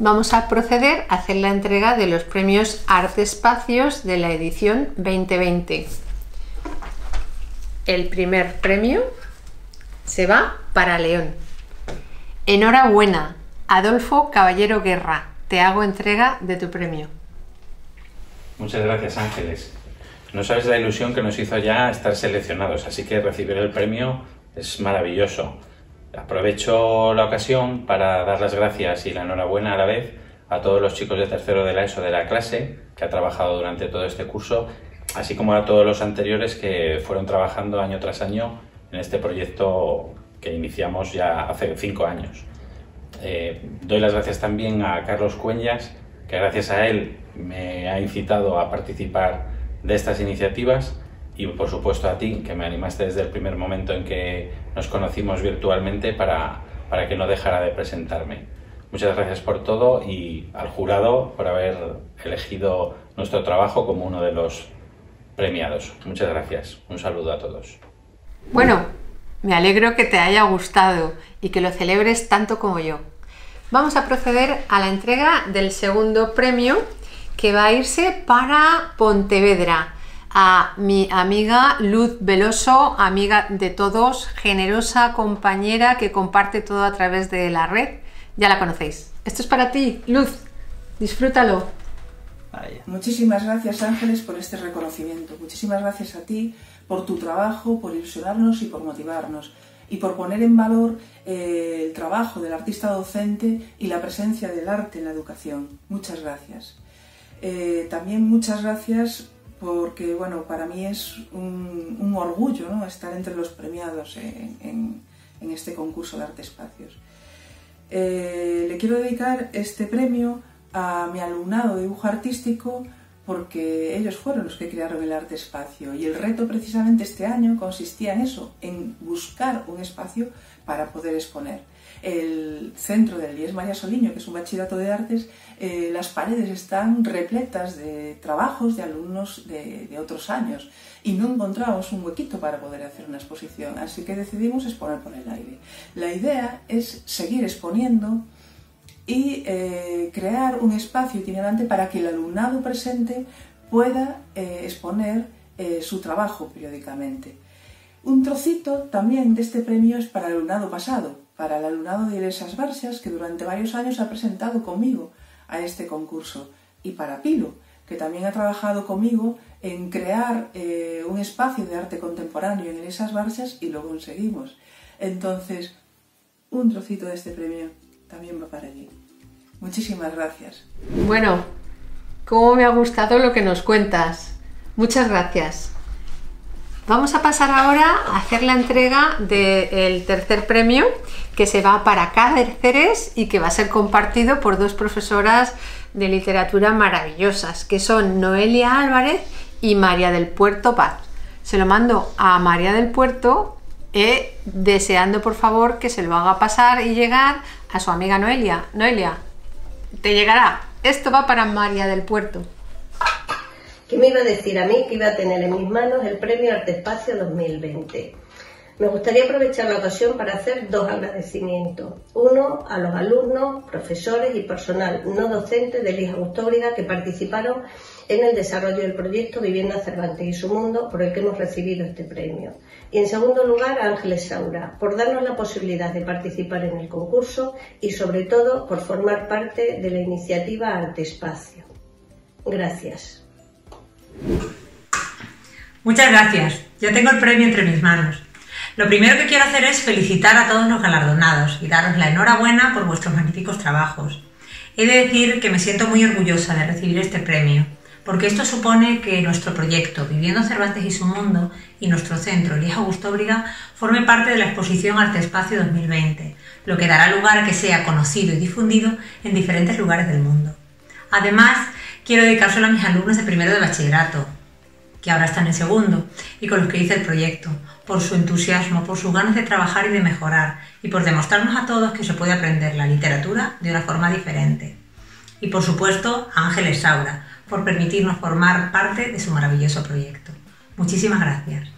vamos a proceder a hacer la entrega de los premios Arte Espacios de la edición 2020. El primer premio se va para León. Enhorabuena, Adolfo Caballero Guerra. Te hago entrega de tu premio. Muchas gracias, Ángeles. No sabes la ilusión que nos hizo ya estar seleccionados, así que recibir el premio es maravilloso. Aprovecho la ocasión para dar las gracias y la enhorabuena a la vez a todos los chicos de tercero de la ESO de la clase que ha trabajado durante todo este curso, así como a todos los anteriores que fueron trabajando año tras año en este proyecto que iniciamos ya hace cinco años. Eh, doy las gracias también a Carlos Cueñas, que gracias a él me ha incitado a participar de estas iniciativas y por supuesto a ti, que me animaste desde el primer momento en que nos conocimos virtualmente para, para que no dejara de presentarme. Muchas gracias por todo y al jurado por haber elegido nuestro trabajo como uno de los premiados. Muchas gracias. Un saludo a todos. Bueno, me alegro que te haya gustado y que lo celebres tanto como yo. Vamos a proceder a la entrega del segundo premio que va a irse para Pontevedra a mi amiga Luz Veloso, amiga de todos, generosa compañera que comparte todo a través de la red. Ya la conocéis. Esto es para ti, Luz. Disfrútalo. Muchísimas gracias Ángeles por este reconocimiento. Muchísimas gracias a ti por tu trabajo, por ilusionarnos y por motivarnos y por poner en valor eh, el trabajo del artista docente y la presencia del arte en la educación. Muchas gracias. Eh, también muchas gracias porque bueno, para mí es un, orgullo estar entre los premiados en, este concurso de arte espacios. Eh, le quiero dedicar este premio a mi alumnado de dibujo artístico porque ellos fueron los que crearon el arte espacio. Y el reto precisamente este año consistía en eso, en buscar un espacio para poder exponer. El centro del Lies María Soliño, que es un bachillerato de artes, eh, las paredes están repletas de trabajos de alumnos de, otros años y no encontramos un huequito para poder hacer una exposición, así que decidimos exponer por el aire. La idea es seguir exponiendo y eh, crear un espacio itinerante para que el alumnado presente pueda eh, exponer su trabajo periódicamente. Un trocito también de este premio es para el alumnado pasado, para el alumnado de Iglesias Barcias, que durante varios años ha presentado conmigo a este concurso, y para Pilo, que también ha trabajado conmigo en crear eh, un espacio de arte contemporáneo en Iglesias Barcias y lo conseguimos. Entonces, un trocito de este premio también va para allí. Muchísimas gracias. Bueno, cómo me ha gustado lo que nos cuentas. Muchas gracias. Vamos a pasar ahora a hacer la entrega del tercer premio que se va para Cáceres y que va a ser compartido por dos profesoras de literatura maravillosas, que son Noelia Álvarez y María del Puerto Paz. Se lo mando a María del Puerto eh, deseando por favor que se lo haga pasar y llegar a su amiga Noelia. Noelia, te llegará. Esto va para María del Puerto. ¿Qué me iba a decir a mí que iba a tener en mis manos el Premio Arte Espacio 2020? Me gustaría aprovechar la ocasión para hacer dos agradecimientos. Uno a los alumnos, profesores y personal no docente de Lija Gustóbriga que participaron en el desarrollo del proyecto Vivienda Cervantes y su Mundo por el que hemos recibido este premio. Y en segundo lugar a Ángeles Saura por darnos la posibilidad de participar en el concurso y sobre todo por formar parte de la iniciativa Arte Espacio. Gracias. Muchas gracias. Ya tengo el premio entre mis manos. Lo primero que quiero hacer es felicitar a todos los galardonados y daros la enhorabuena por vuestros magníficos trabajos. He de decir que me siento muy orgullosa de recibir este premio, porque esto supone que nuestro proyecto Viviendo Cervantes y su Mundo y nuestro centro Elías Augusto Briga forme parte de la exposición Arte Espacio 2020, lo que dará lugar a que sea conocido y difundido en diferentes lugares del mundo. Además, quiero dedicárselo a mis alumnos de primero de bachillerato, que ahora están en segundo, y con los que hice el proyecto, por su entusiasmo, por sus ganas de trabajar y de mejorar, y por demostrarnos a todos que se puede aprender la literatura de una forma diferente. Y por supuesto a Ángeles Saura, por permitirnos formar parte de su maravilloso proyecto. Muchísimas gracias.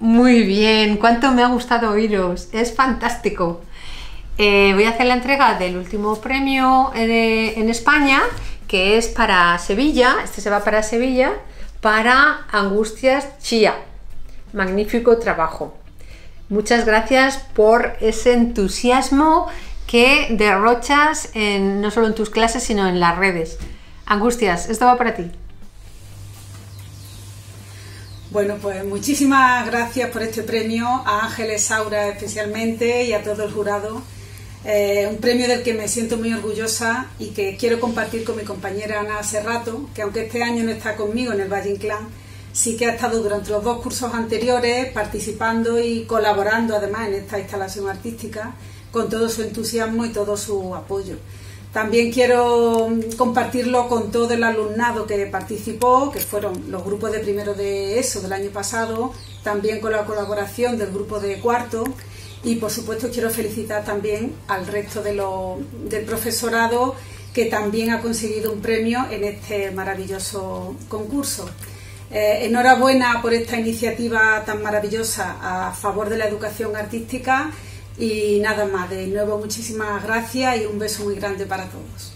Muy bien, cuánto me ha gustado oíros, es fantástico. eh, voy a hacer la entrega del último premio eh, en España, que es para Sevilla, este se va para Sevilla, para Angustias Chía. Magnífico trabajo. Muchas gracias por ese entusiasmo que derrochas no solo en tus clases, sino en las redes. Angustias, esto va para ti. Bueno, pues muchísimas gracias por este premio, a Ángeles Saura especialmente y a todo el jurado. Eh, un premio del que me siento muy orgullosa y que quiero compartir con mi compañera Ana Serrato, que aunque este año no está conmigo en el Valle Inclán, sí que ha estado durante los dos cursos anteriores participando y colaborando además en esta instalación artística con todo su entusiasmo y todo su apoyo. También quiero compartirlo con todo el alumnado que participó, que fueron los grupos de primero de ESO del año pasado, también con la colaboración del grupo de cuarto y por supuesto quiero felicitar también al resto del profesorado que también ha conseguido un premio en este maravilloso concurso. Eh, enhorabuena por esta iniciativa tan maravillosa a favor de la educación artística y nada más, de nuevo muchísimas gracias y un beso muy grande para todos.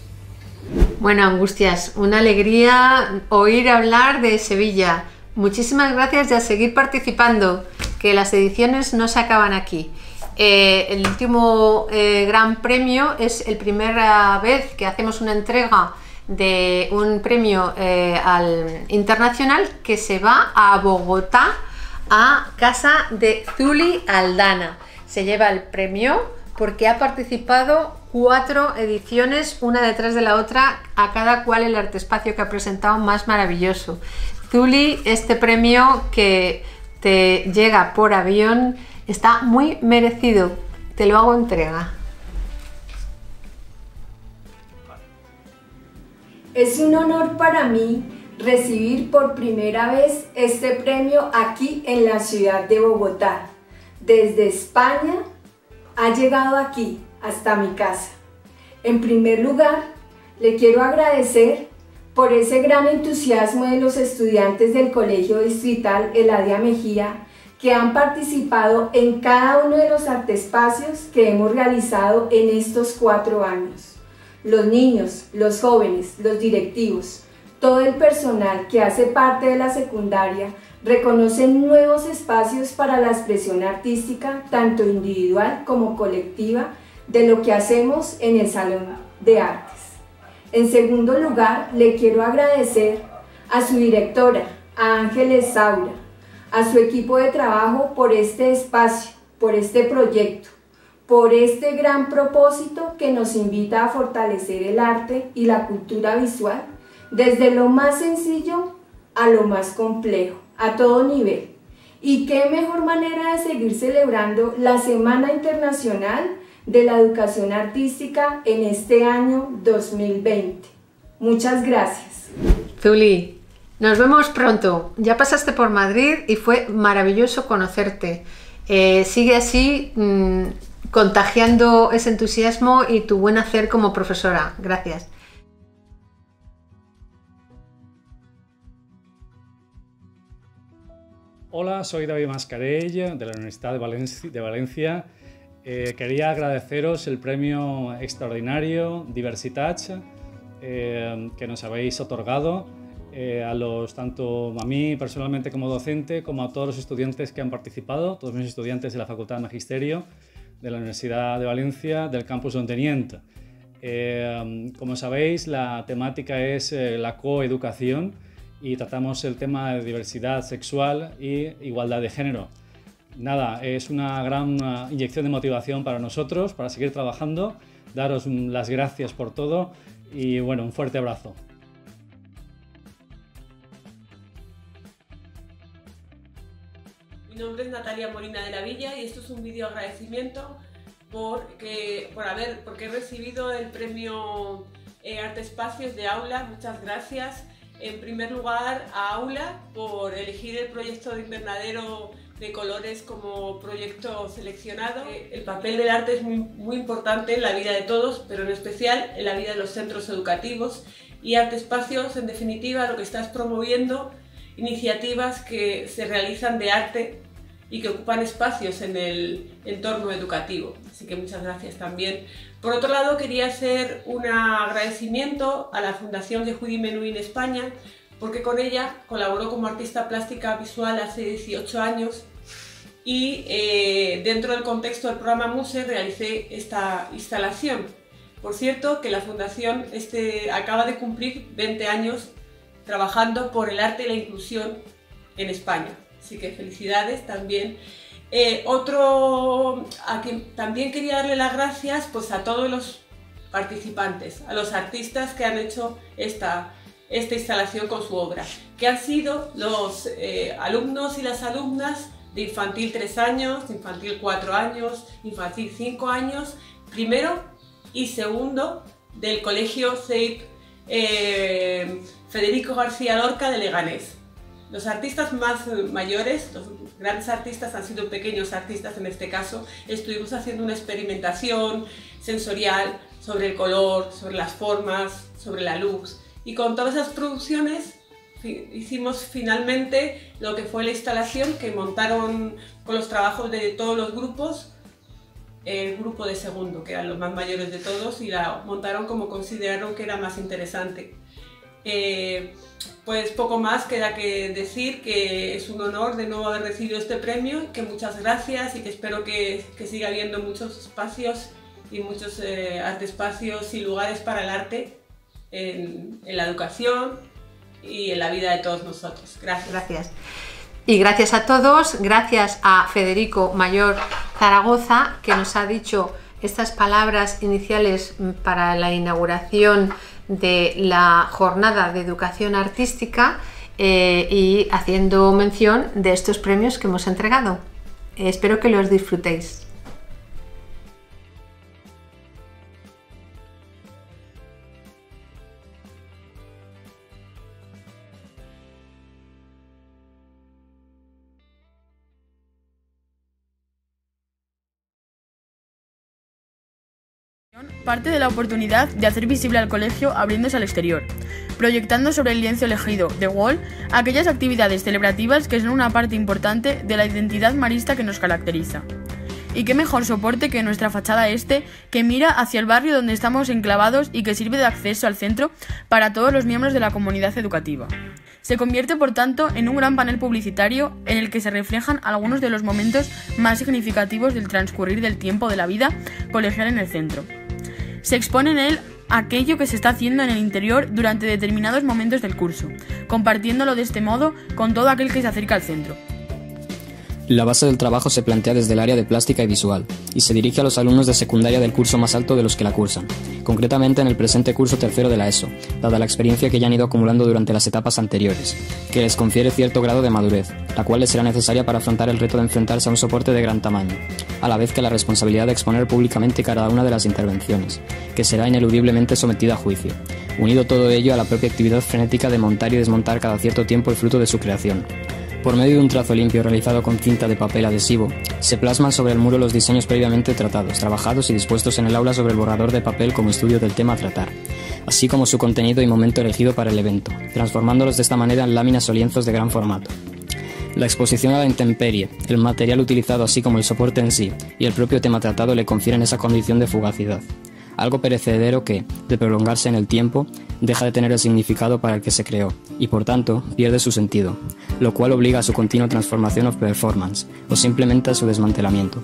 Bueno, Angustias, una alegría oír hablar de Sevilla. Muchísimas gracias y a seguir participando, que las ediciones no se acaban aquí. Eh, el último eh, gran premio es la primera vez que hacemos una entrega de un premio eh, al internacional que se va a Bogotá a casa de Zuli Aldana se lleva el premio porque ha participado cuatro ediciones, una detrás de la otra, a cada cual el arte espacio que ha presentado más maravilloso. Zuli, este premio que te llega por avión está muy merecido. Te lo hago entrega. Es un honor para mí recibir por primera vez este premio aquí en la ciudad de Bogotá desde España ha llegado aquí, hasta mi casa. En primer lugar, le quiero agradecer por ese gran entusiasmo de los estudiantes del Colegio Distrital Eladia Mejía que han participado en cada uno de los artespacios que hemos realizado en estos cuatro años. Los niños, los jóvenes, los directivos, todo el personal que hace parte de la secundaria reconocen nuevos espacios para la expresión artística, tanto individual como colectiva, de lo que hacemos en el Salón de Artes. En segundo lugar, le quiero agradecer a su directora, a Ángeles Saura, a su equipo de trabajo por este espacio, por este proyecto, por este gran propósito que nos invita a fortalecer el arte y la cultura visual, desde lo más sencillo a lo más complejo a todo nivel. Y qué mejor manera de seguir celebrando la Semana Internacional de la Educación Artística en este año 2020. Muchas gracias. Zuli, nos vemos pronto. Ya pasaste por Madrid y fue maravilloso conocerte. Eh, sigue así mm, contagiando ese entusiasmo y tu buen hacer como profesora. Gracias. Hola, soy David Mascarell de la Universidad de Valencia. Eh, quería agradeceros el premio extraordinario Diversitats eh, que nos habéis otorgado eh, a los tanto a mí personalmente como docente como a todos los estudiantes que han participado, todos mis estudiantes de la Facultad de Magisterio de la Universidad de Valencia del campus Onteniente. como sabéis, la temática es la coeducación y tratamos el tema de diversidad sexual y igualdad de género. Nada, es una gran inyección de motivación para nosotros, para seguir trabajando. Daros las gracias por todo y bueno, un fuerte abrazo. Mi nombre es Natalia Molina de la Villa y esto es un vídeo agradecimiento porque, por haber, porque he recibido el premio eh, Arte Espacios de Aula. Muchas gracias en primer lugar a Aula por elegir el proyecto de invernadero de colores como proyecto seleccionado. Eh, el papel del arte es muy, muy importante en la vida de todos, pero en especial en la vida de los centros educativos y Arte Espacios, en definitiva, lo que estás promoviendo iniciativas que se realizan de arte y que ocupan espacios en el entorno educativo. Así que muchas gracias también. Por otro lado, quería hacer un agradecimiento a la Fundación Yehudi Menuhin España, porque con ella colaboró como artista plástica visual hace 18 años y eh, dentro del contexto del programa MUSE realicé esta instalación. Por cierto, que la Fundación este, acaba de cumplir 20 años trabajando por el arte y la inclusión en España. Así que felicidades también. Eh, otro a quien también quería darle las gracias pues a todos los participantes, a los artistas que han hecho esta, esta instalación con su obra, que han sido los eh, alumnos y las alumnas de infantil 3 años, infantil 4 años, infantil 5 años, primero y segundo del colegio CEIP eh, Federico García Lorca de Leganés. Los artistas más mayores, los grandes artistas han sido pequeños artistas en este caso, estuvimos haciendo una experimentación sensorial sobre el color, sobre las formas, sobre la luz y con todas esas producciones hicimos finalmente lo que fue la instalación que montaron con los trabajos de todos los grupos, el grupo de segundo, que eran los más mayores de todos, y la montaron como consideraron que era más interesante. Eh, pues poco más queda que decir que es un honor de nuevo haber recibido este premio, que muchas gracias y que espero que, siga habiendo muchos espacios y muchos eh, espacios y lugares para el arte en la educación, y en la vida de todos nosotros. Gracias. Gracias. Y gracias a todos, gracias a Federico Mayor Zaragoza, que nos ha dicho estas palabras iniciales para la inauguración de la jornada de educación artística eh, y haciendo mención de estos premios que hemos entregado. espero que los disfrutéis. Parte de la oportunidad de hacer visible al colegio abriéndose al exterior, proyectando sobre el lienzo elegido, The Wall, aquellas actividades celebrativas que son una parte importante de la identidad marista que nos caracteriza. Y qué mejor soporte que nuestra fachada este, que mira hacia el barrio donde estamos enclavados y que sirve de acceso al centro para todos los miembros de la comunidad educativa. Se convierte, por tanto, en un gran panel publicitario en el que se reflejan algunos de los momentos más significativos del transcurrir del tiempo de la vida colegial en el centro. Se expone en él aquello que se está haciendo en el interior durante determinados momentos del curso, compartiéndolo de este modo con todo aquel que se acerca al centro. La base del trabajo se plantea desde el área de plástica y visual, y se dirige a los alumnos de secundaria del curso más alto de los que la cursan, concretamente en el presente curso tercero de la ESO, dada la experiencia que ya han ido acumulando durante las etapas anteriores, que les confiere cierto grado de madurez, la cual les será necesaria para afrontar el reto de enfrentarse a un soporte de gran tamaño, a la vez que la responsabilidad de exponer públicamente cada una de las intervenciones, que será ineludiblemente sometida a juicio, unido todo ello a la propia actividad frenética de montar y desmontar cada cierto tiempo el fruto de su creación por medio de un trazo limpio realizado con cinta de papel adhesivo, se plasman sobre el muro los diseños previamente tratados, trabajados y dispuestos en el aula sobre el borrador de papel como estudio del tema a tratar, así como su contenido y momento elegido para el evento, transformándolos de esta manera en láminas o lienzos de gran formato. La exposición a la intemperie, el material utilizado así como el soporte en sí y el propio tema tratado le confieren esa condición de fugacidad algo perecedero que, de prolongarse en el tiempo, deja de tener el significado para el que se creó, y por tanto pierde su sentido, lo cual obliga a su continua transformación of performance, o simplemente a su desmantelamiento.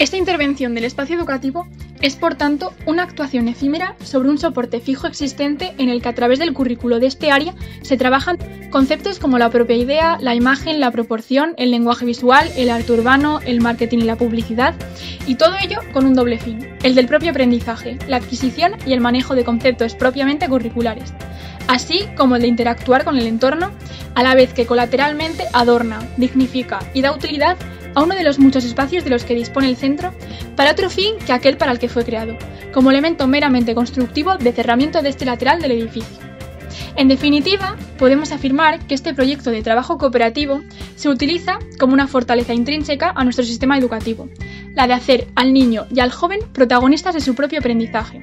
Esta intervención del espacio educativo es, por tanto, una actuación efímera sobre un soporte fijo existente en el que a través del currículo de este área se trabajan conceptos como la propia idea, la imagen, la proporción, el lenguaje visual, el arte urbano, el marketing y la publicidad, y todo ello con un doble fin, el del propio aprendizaje, la adquisición y el manejo de conceptos propiamente curriculares, así como el de interactuar con el entorno, a la vez que colateralmente adorna, dignifica y da utilidad a uno de los muchos espacios de los que dispone el centro para otro fin que aquel para el que fue creado, como elemento meramente constructivo de cerramiento de este lateral del edificio. En definitiva, podemos afirmar que este proyecto de trabajo cooperativo se utiliza como una fortaleza intrínseca a nuestro sistema educativo, la de hacer al niño y al joven protagonistas de su propio aprendizaje,